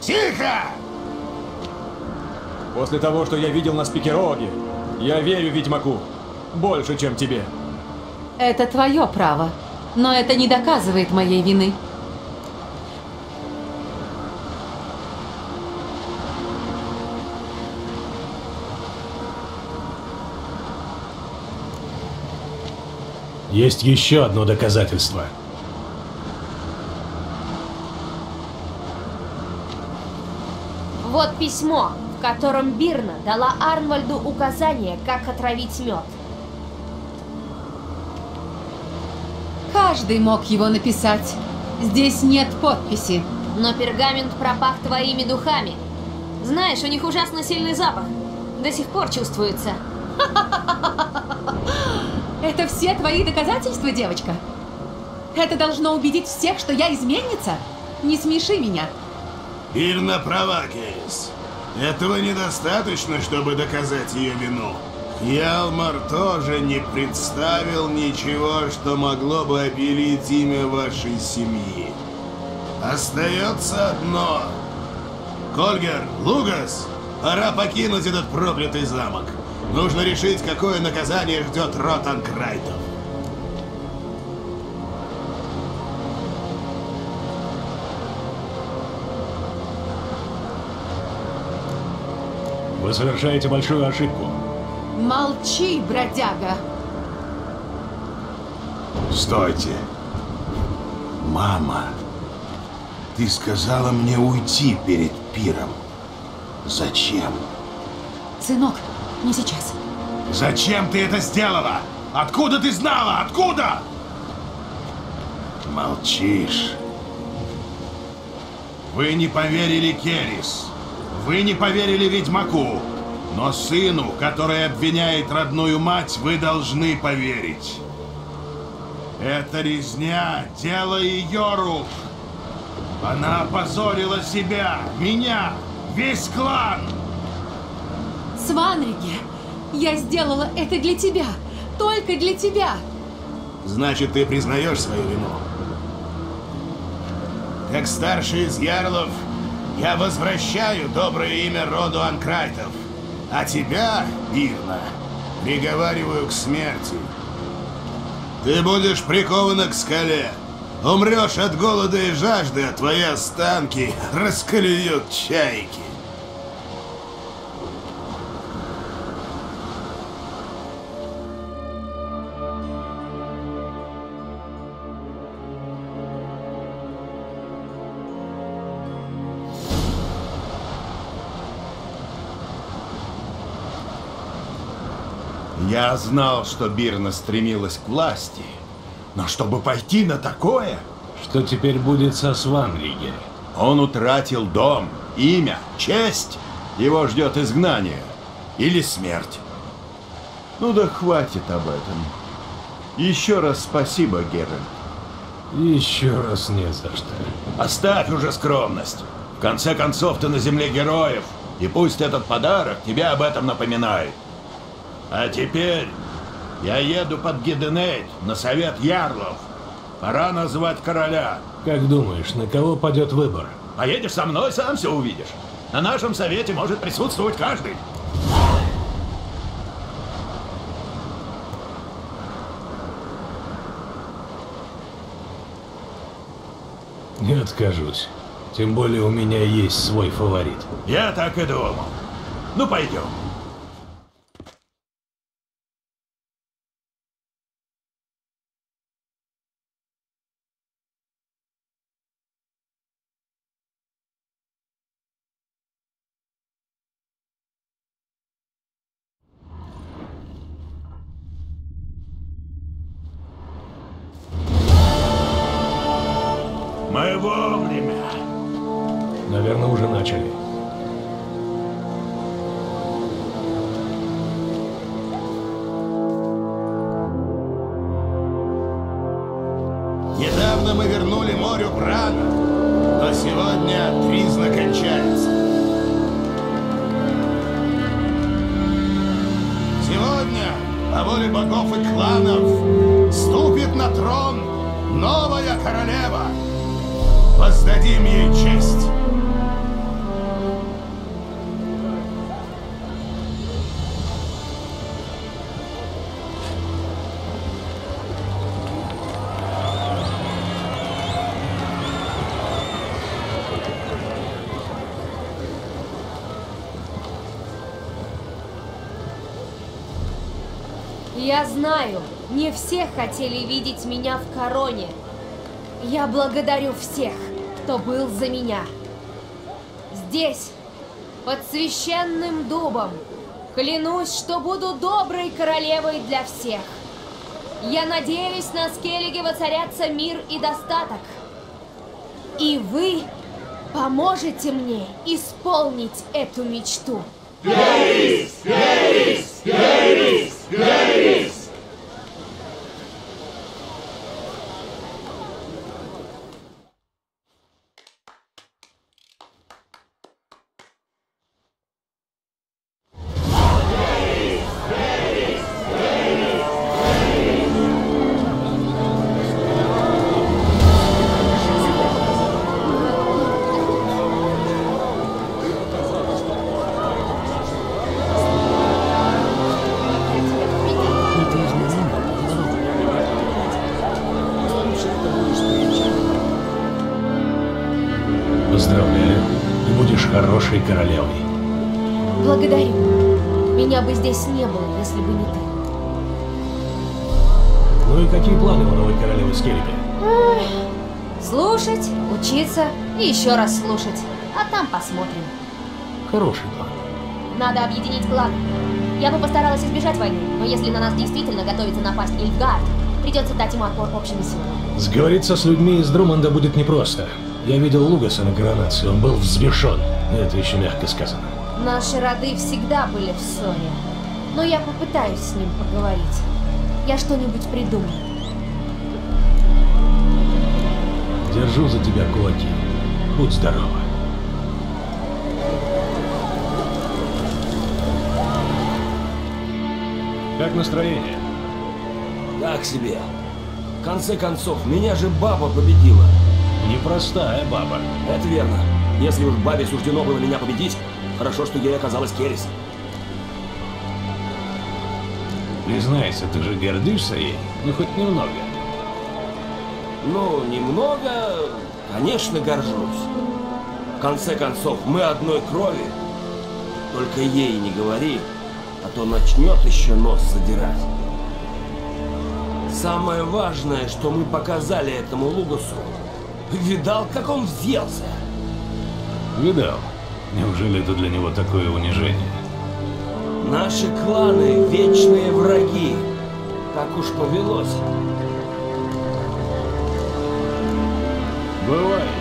Тихо! После того, что я видел на спикероге, я верю Ведьмаку. Больше, чем тебе. Это твое право. Но это не доказывает моей вины. Есть еще одно доказательство. Вот письмо, в котором Бирна дала Арнвальду указание, как отравить мед. Каждый мог его написать. Здесь нет подписи. Но пергамент пропах твоими духами. Знаешь, у них ужасно сильный запах. До сих пор чувствуется. Это все твои доказательства, девочка? Это должно убедить всех, что я изменница? Не смеши меня. Ирна права, Кейс. Этого недостаточно, чтобы доказать ее вину. Ялмар тоже не представил ничего, что могло бы обелить имя вашей семьи. Остается одно. Кольгер, Лугас, пора покинуть этот проклятый замок. Нужно решить, какое наказание ждет род Анкрайтов. Вы совершаете большую ошибку. Молчи, бродяга. Стойте. Мама, ты сказала мне уйти перед пиром. Зачем? Сынок, не сейчас. Зачем ты это сделала? Откуда ты знала? Откуда? Молчишь. Вы не поверили Керис. Вы не поверили Ведьмаку. Но сыну, который обвиняет родную мать, вы должны поверить. Это резня, дело ее рук. Она опозорила себя, меня, весь клан. Сванриге, я сделала это для тебя. Только для тебя. Значит, ты признаешь свою вину. Как старший из ярлов, я возвращаю доброе имя роду Анкрайтов. А тебя, Ирна, приговариваю к смерти. Ты будешь прикована к скале. Умрешь от голода и жажды, а твои останки расколюют чайки. Я знал, что Бирна стремилась к власти, но чтобы пойти на такое... Что теперь будет со Сванриге? Он утратил дом, имя, честь. Его ждет изгнание или смерть. Ну да хватит об этом. Еще раз спасибо, Геральт. Еще раз не за что. Оставь уже скромность. В конце концов, ты на земле героев. И пусть этот подарок тебя об этом напоминает. А теперь я еду под Гиденейт на совет ярлов. Пора назвать короля. Как думаешь, на кого падет выбор? Поедешь со мной, сам все увидишь. На нашем совете может присутствовать каждый. Не откажусь. Тем более у меня есть свой фаворит. Я так и думал. Ну, пойдем. Новая королева. Воздадим ей честь. Я знаю, не все хотели видеть меня в короне. Я благодарю всех, кто был за меня. Здесь, под священным дубом, клянусь, что буду доброй королевой для всех. Я надеюсь, на Скеллиге воцарятся мир и достаток. И вы поможете мне исполнить эту мечту. Герис! Герис! Герис! Еще раз слушать. А там посмотрим. Хороший план. Надо объединить кланы. Я бы постаралась избежать войны, но если на нас действительно готовится напасть Нильфгард, придется дать ему отпор общими силами. Сговориться с людьми из Друмонда будет непросто. Я видел Лугаса на коронации, он был взбешен. Это еще мягко сказано. Наши роды всегда были в ссоре. Но я попытаюсь с ним поговорить. Я что-нибудь придумаю. Держу за тебя кулаки. Будь здорова. Как настроение? Так себе. В конце концов, меня же баба победила. Непростая баба. Это верно. Если уж бабе суждено было меня победить, хорошо, что ей оказалась Керрис. Признайся, ты же гордишься ей? Ну, хоть немного. Ну, немного, конечно, горжусь. В конце концов, мы одной крови. Только ей не говори, а то начнет еще нос задирать. Самое важное, что мы показали этому Лугасу. Видал, как он взъелся? Видал. Неужели это для него такое унижение? Наши кланы — вечные враги. Так уж повелось. Blew away.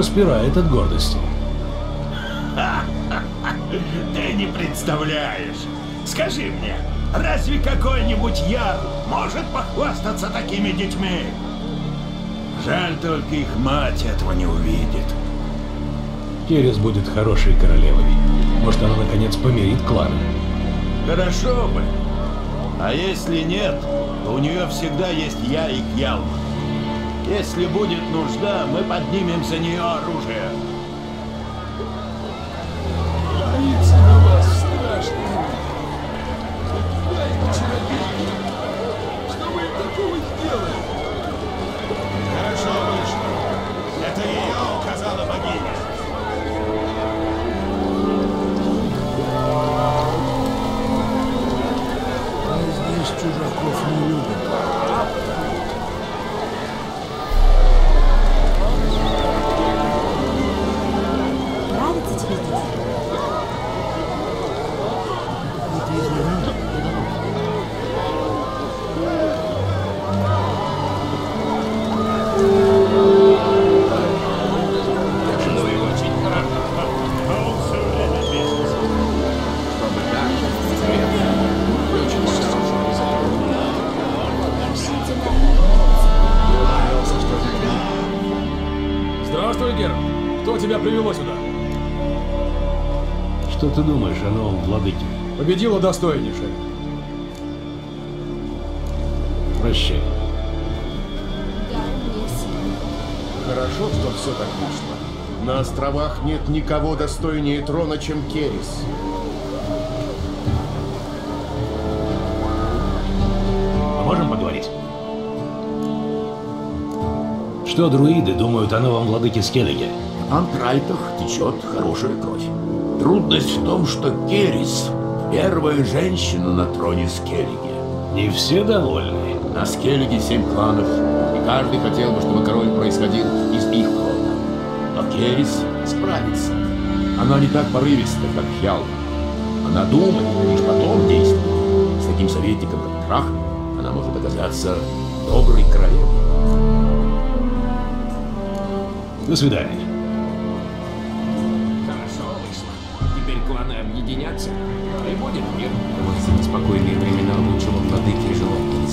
Распирает от гордости. Ты не представляешь. Скажи мне, разве какой-нибудь яр может похвастаться такими детьми? Жаль, только их мать этого не увидит. Керес будет хорошей королевой. Может, она наконец помирит кланы. Хорошо бы. А если нет, то у нее всегда есть я и Кьялма. Если будет нужда, мы поднимем за нее оружие. Ты думаешь о новом владыке? Победила достойнейшая. Прощай. Хорошо, что все так вышло. На островах нет никого достойнее трона, чем Керис. Мы можем поговорить? Что друиды думают о новом владыке Скеллиге? Антрайтах течет хорошая кровь. Трудность в том, что Керис — первая женщина на троне Скеллиги. Не все довольны. На Скеллиге семь кланов, и каждый хотел бы, чтобы король происходил из их клана. Но Керис справится. Она не так порывиста, как Хьялма. Она думает, лишь потом действует. С таким советником, как Трах, она может оказаться доброй королевой. До свидания. Кланы объединятся, и будет мир. В эти времена лучшего владыки желать не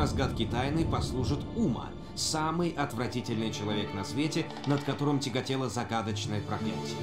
разгадке тайны послужит Ума, самый отвратительный человек на свете, над которым тяготело загадочное проклятие.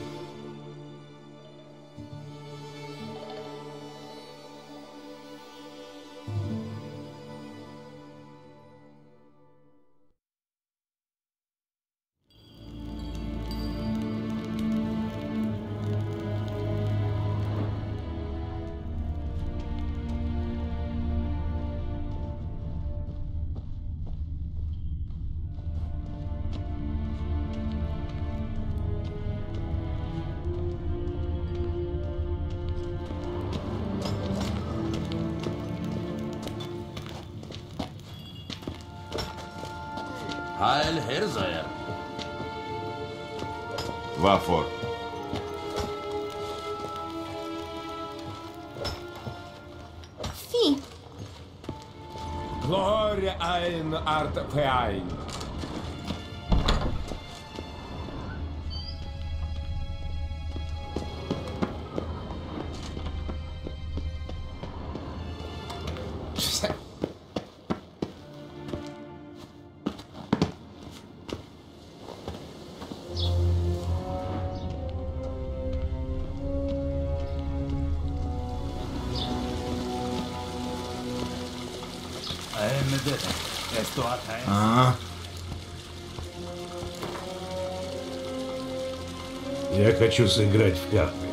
Хочу сыграть в карты.